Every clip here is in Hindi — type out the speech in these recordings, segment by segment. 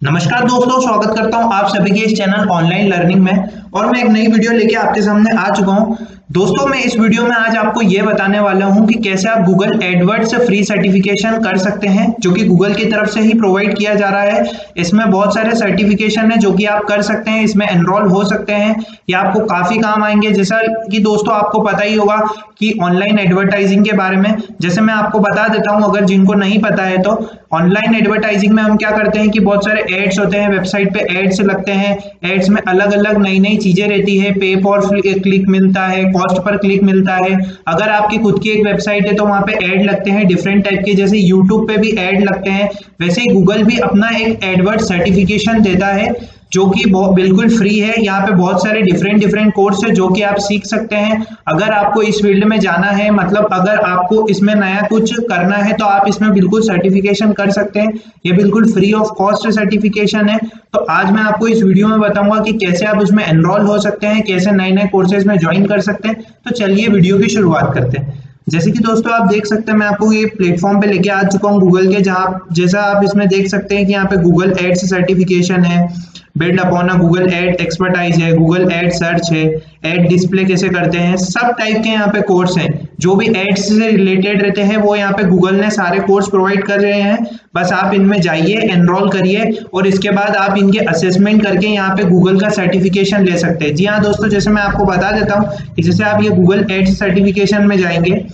नमस्कार दोस्तों, स्वागत करता हूँ आप सभी के इस चैनल ऑनलाइन लर्निंग में। और मैं एक नई वीडियो लेके आपके सामने आ चुका हूँ। दोस्तों, मैं इस वीडियो में आज आपको ये बताने वाला हूँ कि कैसे आप गूगल एडवर्ड से फ्री सर्टिफिकेशन कर सकते हैं, जो कि गूगल की तरफ़ से ही प्रोवाइड किया जा रहा है। इसमें बहुत सारे सर्टिफिकेशन है, जो कि आप कर सकते हैं, इसमें एनरोल हो सकते हैं, ये आपको काफ़ी काम आएँगे। जैसा कि दोस्तों, आपको पता ही होगा कि ऑनलाइन एडवर्टाइजिंग के बारे में, जैसे मैं आपको बता देता हूँ, अगर जिनको नहीं पता है तो ऑनलाइन एडवर्टाइजिंग में हम क्या करते हैं कि बहुत सारे एड्स होते हैं वेबसाइट पे एड्स लगते हैं। एड्स में अलग अलग नई नई चीज़ें रहती है पे फॉर क्लिक मिलता है कॉस्ट पर क्लिक मिलता है। अगर आपकी खुद की एक वेबसाइट है तो वहाँ पे एड लगते हैं डिफरेंट टाइप के, जैसे यूट्यूब पे भी एड लगते हैं। वैसे ही गूगल भी अपना एक एडवर्ड सर्टिफिकेशन देता है। जो कि बिल्कुल फ्री है। यहाँ पे बहुत सारे डिफरेंट डिफरेंट कोर्स है जो कि आप सीख सकते हैं। अगर आपको इस फ़ील्ड में जाना है मतलब अगर आपको इसमें नया कुछ करना है तो आप इसमें बिल्कुल सर्टिफिकेशन कर सकते हैं। ये बिल्कुल फ्री ऑफ़ कॉस्ट सर्टिफिकेशन है। तो आज मैं आपको इस वीडियो में बताऊँगा कि कैसे आप उसमें एनरोल हो सकते हैं, कैसे नए नए कोर्सेज में ज्वाइन कर सकते हैं। तो चलिए वीडियो की शुरुआत करते हैं। जैसे कि दोस्तों, आप देख सकते हैं, मैं आपको ये प्लेटफॉर्म पे लेके आ चुका हूँ गूगल के, जहाँ जैसा आप इसमें देख सकते हैं कि यहाँ पे गूगल एड्स सर्टिफिकेशन है। Build upon a Google ad expertise है गूगल एड सर्च है एड डिस्प्ले कैसे करते हैं, सब टाइप के यहाँ पे कोर्स हैं। जो भी एड्स से रिलेटेड रहते हैं, वो यहाँ पे गूगल ने सारे कोर्स प्रोवाइड कर रहे हैं। बस आप इनमें जाइए एनरोल करिए और इसके बाद आप इनके असेसमेंट करके यहाँ पे गूगल का सर्टिफिकेशन ले सकते हैं। जी हाँ दोस्तों, जैसे मैं आपको बता देता हूँ जैसे आप ये गूगल एड्स सर्टिफिकेशन में जाएँगे,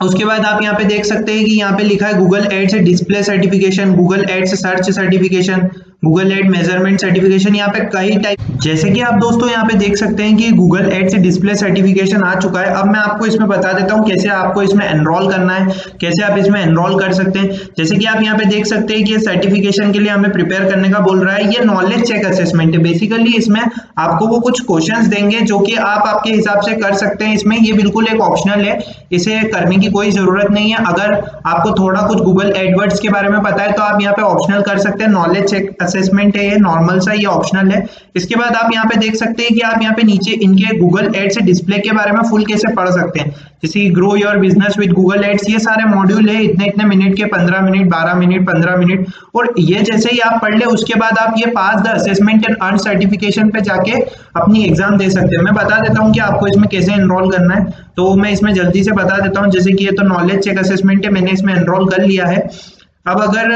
उसके बाद आप यहाँ पे देख सकते हैं कि यहाँ पे लिखा है Google ads display certification Google ads search certification Google ad measurement certification यहाँ पे कई टाइप जैसे कि आप दोस्तों यहाँ पे देख सकते हैं कि गूगल एड से डिस्प्ले सर्टिफिकेशन आ चुका है। अब मैं आपको इसमें बता देता हूँ कैसे आपको इसमें एनरोल करना है, कैसे आप इसमें एनरोल कर सकते हैं। जैसे कि आप यहाँ पे देख सकते हैं कि ये सर्टिफिकेशन के लिए हमें प्रिपेयर करने का बोल रहा है। ये नॉलेज चेक असेसमेंट है। बेसिकली इसमें आपको वो कुछ क्वेश्चन देंगे जो कि आप आपके हिसाब से कर सकते हैं। इसमें ये बिल्कुल एक ऑप्शनल है। इसे करने की कोई ज़रूरत नहीं है। अगर आपको थोड़ा कुछ गूगल एडवर्ड्स के बारे में पता है तो आप यहाँ पे ऑप्शनल कर सकते हैं। नॉलेज चेक असेसमेंट है, ये नॉर्मल सा, ये ऑप्शनल है। इसके बाद आप यहाँ पे देख सकते हैं कि आप यहाँ पे नीचे इनके गूगल एड से डिस्प्ले के बारे में फुल कैसे पढ़ सकते हैं। जैसे grow your business with Google ads ये सारे मॉड्यूल है, इतने इतने मिनट के, पंद्रह मिनट बारह मिनट पंद्रह मिनट और ये जैसे ही आप पढ़ ले, उसके बाद आप ये pass the assessment and earn certification पे जाके अपनी एग्ज़ाम दे सकते हैं। मैं बता देता हूँ कि आपको इसमें कैसे एनरोल करना है। तो मैं इसमें जल्दी से बता देता हूँ, जैसे कि ये तो नॉलेज चेक असेसमेंट है, मैंने इसमें एनरोल कर लिया है। अब अगर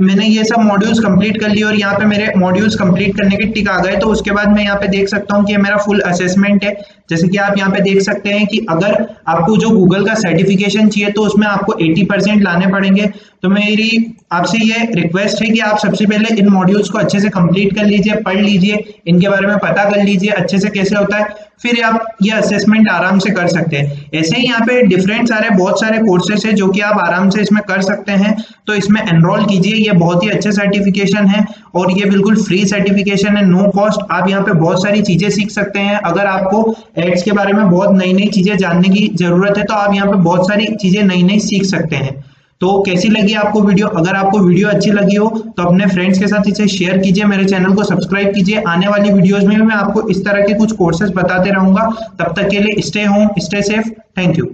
मैंने ये सब मॉड्यूल्स कंप्लीट कर लिए और यहाँ पे मेरे मॉड्यूल्स कंप्लीट करने के टिक आ गए तो उसके बाद मैं यहाँ पे देख सकता हूँ कि मेरा फुल असेसमेंट है। जैसे कि आप यहाँ पे देख सकते हैं कि अगर आपको जो गूगल का सर्टिफिकेशन चाहिए तो उसमें आपको 80 परसेंट लाने पड़ेंगे। तो मेरी आपसे ये रिक्वेस्ट है कि आप सबसे पहले इन मॉड्यूल्स को अच्छे से कंप्लीट कर लीजिए, पढ़ लीजिए, इनके बारे में पता कर लीजिए, अच्छे से कैसे होता है, फिर आप ये असेसमेंट आराम से कर सकते हैं। ऐसे ही यहाँ पे डिफरेंट सारे, बहुत सारे कोर्सेस है जो कि आप आराम से इसमें कर सकते हैं। तो इसमें एनरोल कीजिए, ये बहुत ही अच्छे सर्टिफिकेशन है और ये बिल्कुल फ्री सर्टिफिकेशन है नो कॉस्ट आप यहाँ पे बहुत सारी चीज़ें सीख सकते हैं। अगर आपको एड्स के बारे में बहुत नई नई चीज़ें जानने की ज़रूरत है तो आप यहाँ पे बहुत सारी चीज़ें नई नई सीख सकते हैं। तो कैसी लगी आपको वीडियो? अगर आपको वीडियो अच्छी लगी हो तो अपने फ्रेंड्स के साथ इसे शेयर कीजिए, मेरे चैनल को सब्सक्राइब कीजिए। आने वाली वीडियोस में मैं आपको इस तरह के कुछ कोर्सेज बताते रहूँगा। तब तक के लिए stay home stay safe thank you